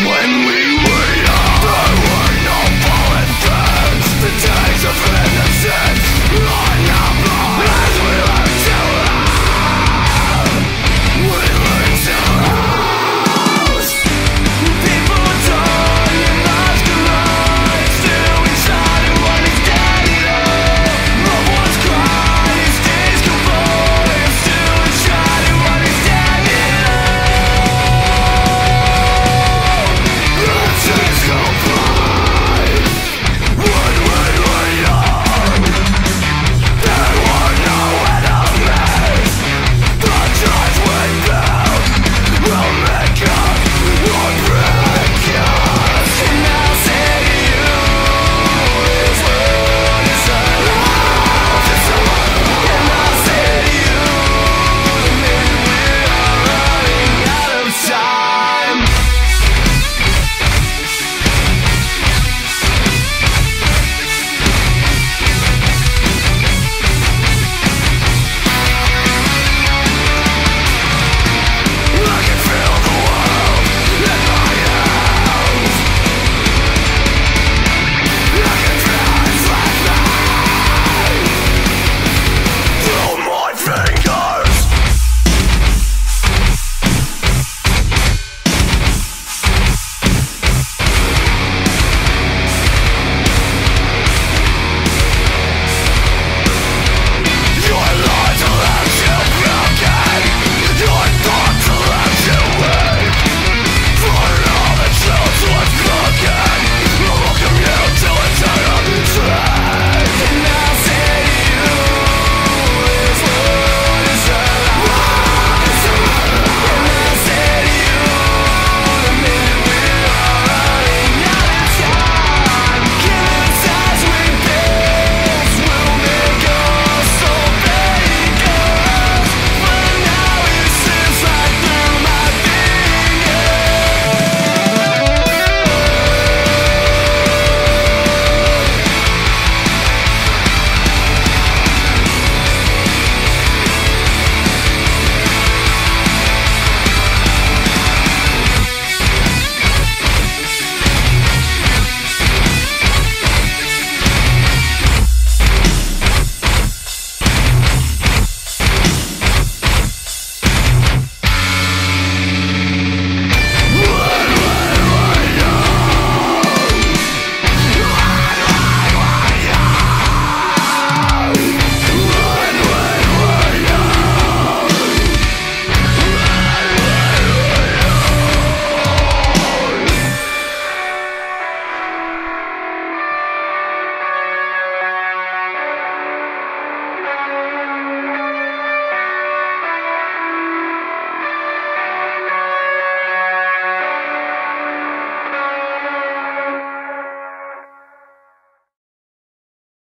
When we